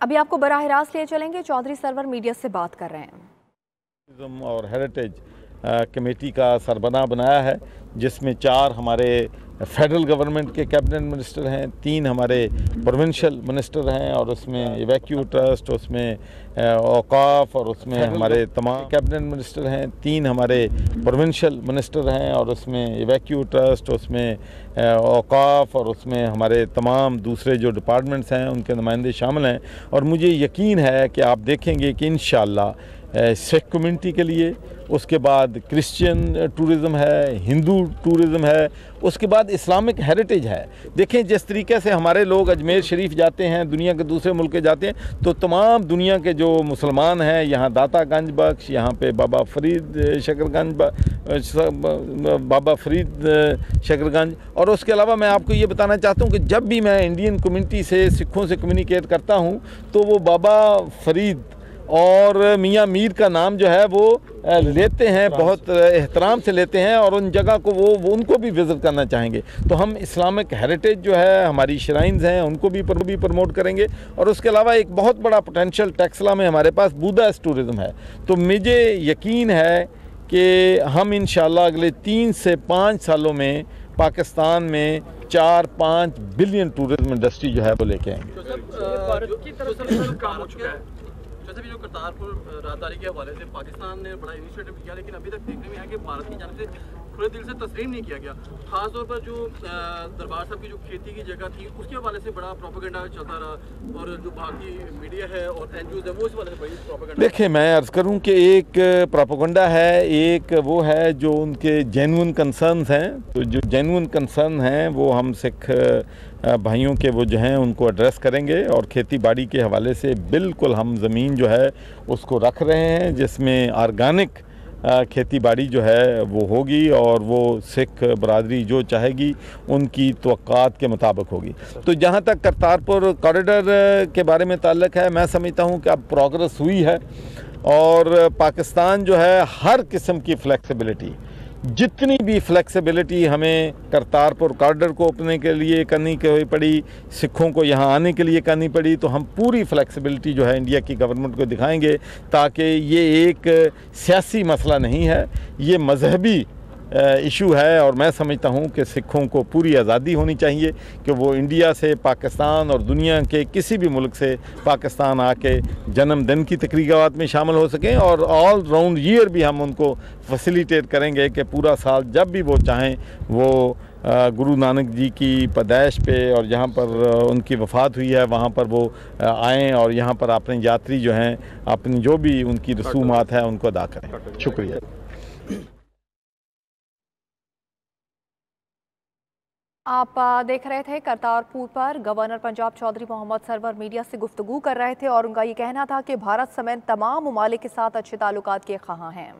ابھی آپ کو براہ راست لے چلیں گے، چودھری سرور میڈیا سے بات کر رہے ہیں۔ اور ہیریٹیج کمیٹی کا سربراہ بنایا ہے، جس میں چار ہمارے فیڈرل گورنمنٹ کے کیبنٹ منسٹر ہیں، تین ہمارے پروونشل منسٹر ہیں اور اس میں ایویکیو ٹرسٹ، اس میں اوقاف اور اس میں ہمارے تمام کیبنٹ منسٹر ہیں، تین ہمارے پروونشل منسٹر ہیں اور اس میں ایویکیو ٹرسٹ، اس میں اوقاف اور اس میں ہمارے تمام دوسرے جو ڈپارٹمنٹس ہیں، ان کے نمائندے شامل ہیں۔ اور مجھے یقین ہے کہ آپ دیکھیں گے کہ انشاءاللہ سکھ کمیونٹی کے لیے، اس کے بعد کرسچین ٹورزم ہے ہندو ٹورزم ہے، اس کے بعد اسلامک ہیریٹیج ہے۔ دیکھیں، جس طریقے سے ہمارے لوگ اجمیر شریف جاتے ہیں، دنیا کے دوسرے ملک جاتے ہیں، تو تمام دنیا کے جو مسلمان ہیں، یہاں داتا گنج بخش، یہاں پہ بابا فرید شکر گنج بابا فرید شکر گنج۔ اور اس کے علاوہ میں آپ کو یہ بتانا چاہتا ہوں کہ جب بھی میں انڈین کمیونٹی سے، سکھوں سے کمیونیکیٹ کرتا ہوں، تو وہ بابا فرید اور میاں میر کا نام جو ہے وہ لیتے ہیں بہت احترام سے لیتے ہیں اور ان جگہ کو وہ ان کو بھی وزٹ کرنا چاہیں گے۔ تو ہم اسلامک ہیریٹیج جو ہے ہماری شرائنز ہیں ان کو بھی بھی پروموٹ کریں گے۔ اور اس کے علاوہ ایک بہت بڑا پوٹینشل ٹیکسلا میں ہمارے پاس بودا ٹورزم ہے۔ تو مجھے یقین ہے کہ ہم انشاءاللہ اگلے تین سے پانچ سالوں میں پاکستان میں چار پانچ بلین ٹورزم انڈسٹری جو ہے وہ لے کے آئیں گے۔ جیسے بھی جو کرتارپور راہداری کے حوالے سے پاکستان نے بڑا انیشیٹو کیا، لیکن ابھی تک دیکھنے میں آیا کہ بھارت کی جانب سے کھلے دل سے تسلیم نہیں کیا گیا۔ خاص طور پر جو دربار صاحب کی جو کھیتی کی جگہ تھی، اس کے حوالے سے بڑا پروپیگنڈا چلتا رہا اور جو باقی میڈیا ہے اور این جی اوز ہے وہ اس حوالے سے بڑی پروپیگنڈا دیکھیں، میں عرض کروں کہ ایک پروپیگنڈا ہے، ایک وہ ہے جو ان کے جینون کنسرنز ہیں۔ تو جو جینون کنسرن ہیں، وہ ہم سکھ بھائیوں کے وہ جو ہیں، ان کو ایڈریس کریں گے اور کھیتی باڑی کے حوالے سے بالکل ہم زمین جو ہے، اس کو رکھ رہے ہیں، جس میں آرگینک کھیتی باڑی جو ہے وہ ہوگی اور وہ سکھ برادری جو چاہے گی، ان کی توقعات کے مطابق ہوگی۔ تو جہاں تک کرتارپور کوریڈر کے بارے میں تعلق ہے، میں سمجھتا ہوں کہ اب پروگرس ہوئی ہے اور پاکستان جو ہے ہر قسم کی فلیکسیبلٹی جتنی بھی فلیکسیبلٹی ہمیں کرتارپور کارڈر کو اپنے کے لیے کرنی پڑی، سکھوں کو یہاں آنے کے لیے کرنی پڑی، تو ہم پوری فلیکسیبلٹی جو ہے انڈیا کی گورنمنٹ کو دکھائیں گے تاکہ یہ ایک سیاسی مسئلہ نہیں ہے، یہ مذہبی ایشو ہے اور میں سمجھتا ہوں کہ سکھوں کو پوری آزادی ہونی چاہیے کہ وہ انڈیا سے، پاکستان اور دنیا کے کسی بھی ملک سے پاکستان آ کے جنم دن کی تقریبات میں شامل ہو سکیں اور آل راؤنڈ ایئر بھی ہم ان کو فیسیلیٹیٹ کریں گے کہ پورا سال جب بھی وہ چاہیں وہ گرو نانک جی کی پیدائش پہ اور جہاں پر ان کی وفات ہوئی ہے، وہاں پر وہ آئیں اور یہاں پر اپنے یاتری جو ہیں، اپنی جو بھی ان کی رسومات ہیں، ان کو ادا کریں۔ شکریہ۔ آپ دیکھ رہے تھے کرتارپور پر گورنر پنجاب چودھری محمد سرور میڈیا سے گفتگو کر رہے تھے اور ان کا یہ کہنا تھا کہ بھارت سمیت تمام ممالک کے ساتھ اچھے تعلقات کے خواہاں ہیں۔